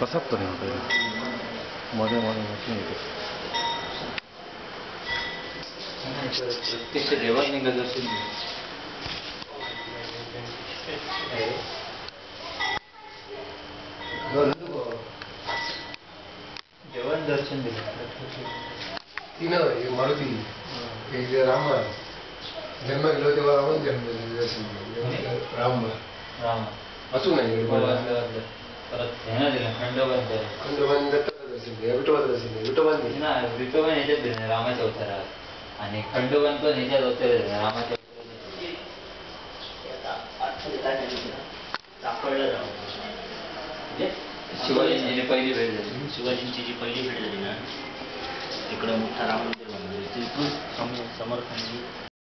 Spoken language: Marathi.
バサッとね、またね、まだまだもしないです。그때 대화 있는 거 죠, 지 금. 네. 너는 누 구? 대화 있는 거 죠, 지 금. 이 나, 이 마루 디, 이제 라 마. हो, वाजलं, वाजलं. परत ह्यानं दिलं खंडोबान दिलं खंडोबान दत्ताचं दर्शन दिलं ना विठोबा ह्याच्यात दिलं रामाच्या अवतारात आणि खंडोबान पण ह्याच्यात अवतार दिलं रामाच्या सापडलं म्हणजे शिवाजींची पहिली भेट झाली शिवाजींची जी पहिली भेट झाली ना तिकडं मोठा राम मंदिर बनवलं तिथून समर्थांनी